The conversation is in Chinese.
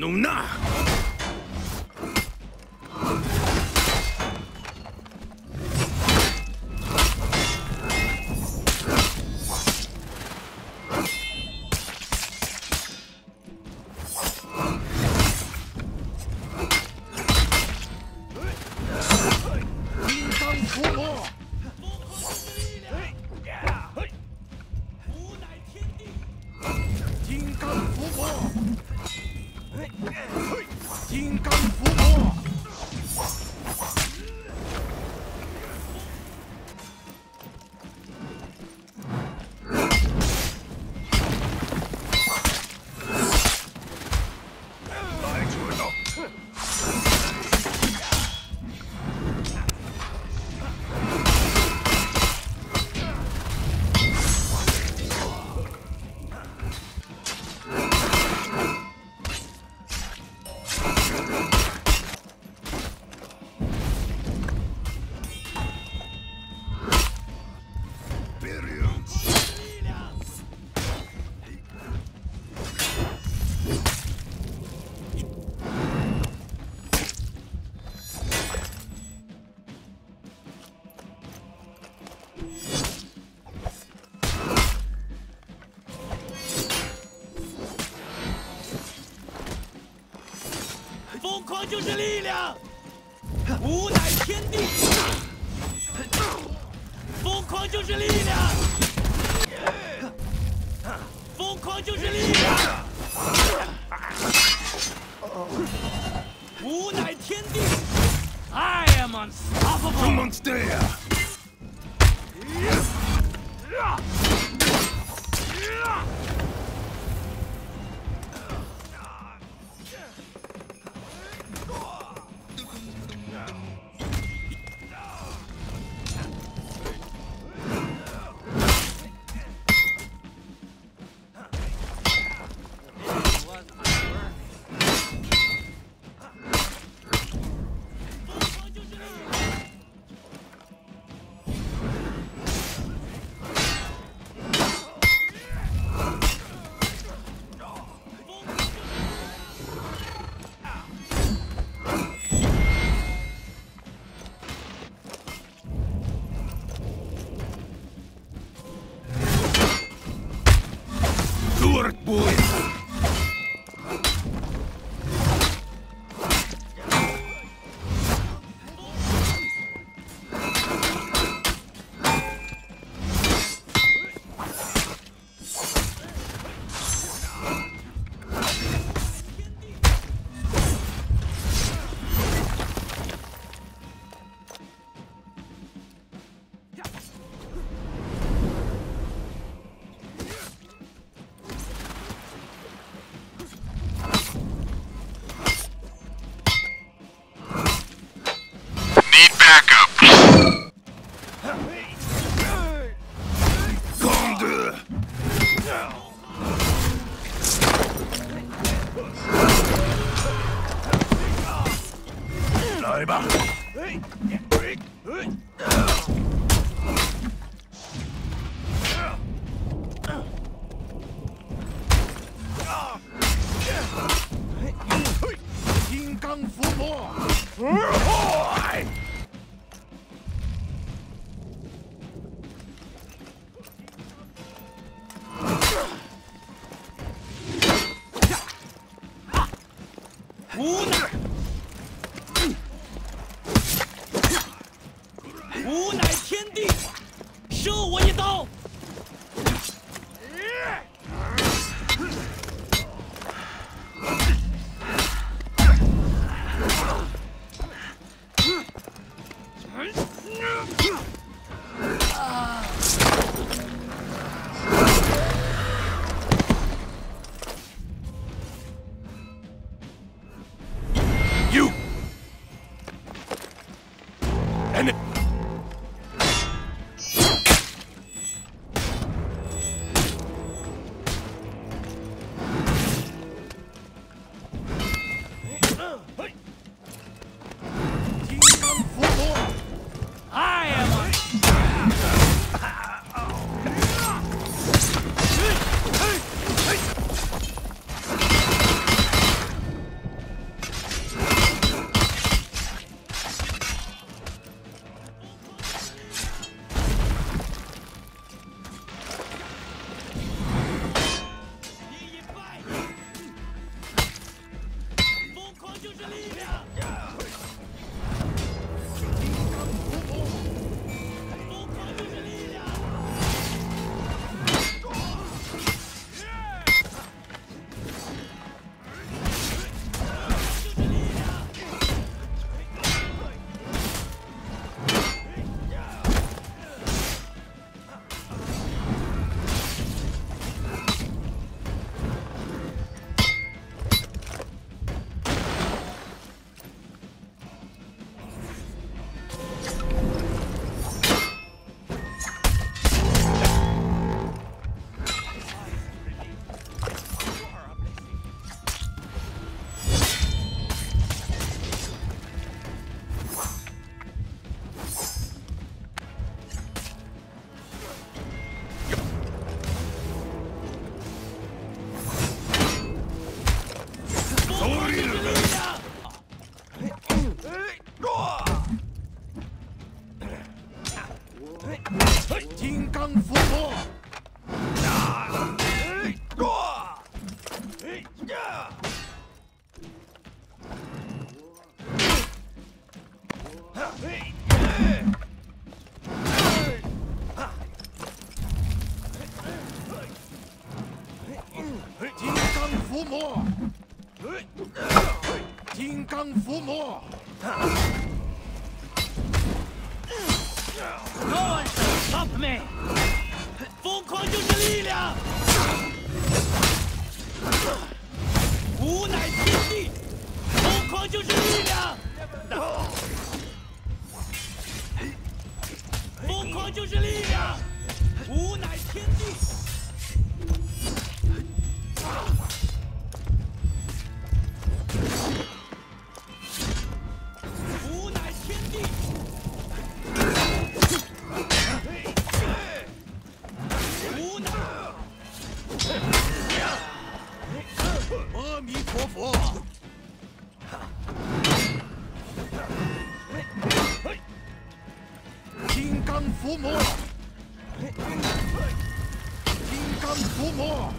努娜。就是力量，吾乃天地，疯狂就是力量，疯狂就是力量，吾乃天地，I am unstoppable。Monster！backup. Arriba. 伏魔，金刚伏魔，God stop me！疯狂就是力量，无乃天地，疯狂就是伏魔，金刚伏魔。